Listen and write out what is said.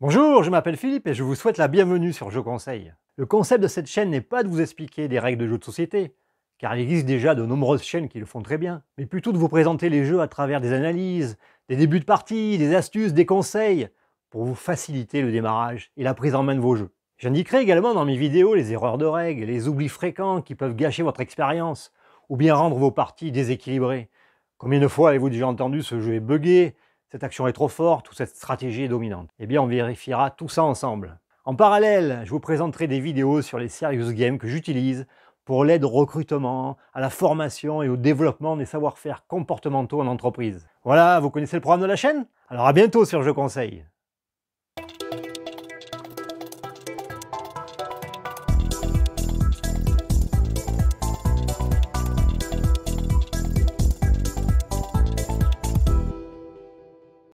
Bonjour, je m'appelle Philippe et je vous souhaite la bienvenue sur Je Conseille. Le concept de cette chaîne n'est pas de vous expliquer des règles de jeux de société, car il existe déjà de nombreuses chaînes qui le font très bien, mais plutôt de vous présenter les jeux à travers des analyses, des débuts de partie, des astuces, des conseils, pour vous faciliter le démarrage et la prise en main de vos jeux. J'indiquerai également dans mes vidéos les erreurs de règles, les oublis fréquents qui peuvent gâcher votre expérience, ou bien rendre vos parties déséquilibrées. Combien de fois avez-vous déjà entendu ce jeu est buggé, cette action est trop forte ou cette stratégie est dominante Eh bien, on vérifiera tout ça ensemble. En parallèle, je vous présenterai des vidéos sur les serious games que j'utilise pour l'aide au recrutement, à la formation et au développement des savoir-faire comportementaux en entreprise. Voilà, vous connaissez le programme de la chaîne? Alors à bientôt sur Je Conseille